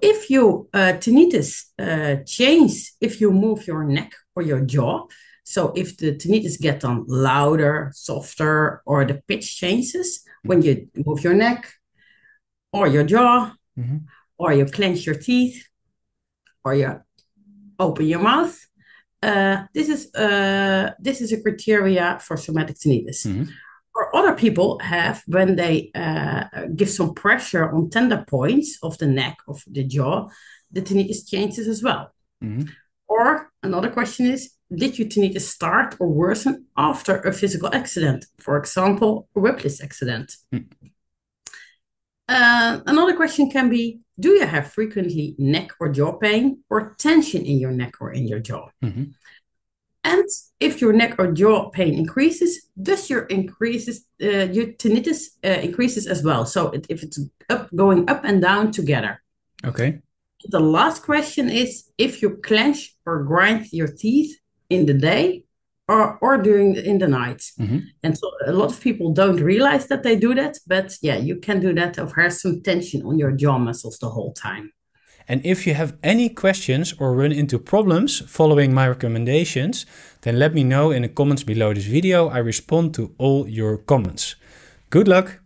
If you uh, tinnitus uh, change if you move your neck or your jaw, so if the tinnitus get on louder, softer, or the pitch changes when you move your neck or your jaw, mm-hmm. or you clench your teeth, or you open your mouth, uh, this is uh, this is a criteria for somatic tinnitus. Mm-hmm. Or other people have when they uh, give some pressure on tender points of the neck of the jaw, the tinnitus changes as well. Mm-hmm. Or another question is, did your tinnitus start or worsen after a physical accident, for example, a workplace accident? Mm-hmm. Uh, another question can be Do you have frequently neck or jaw pain or tension in your neck or in your jaw? Mm-hmm. And if your neck or jaw pain increases, does your increases uh, your tinnitus uh, increases as well? So it, if it's up going up and down together. Okay. The last question is if you clench or grind your teeth in the day or or during in the night. Mm-hmm. And so a lot of people don't realize that they do that, but yeah, you can do that of have some tension on your jaw muscles the whole time. And if you have any questions or run into problems following my recommendations, then let me know in the comments below this video. I respond to all your comments. Good luck!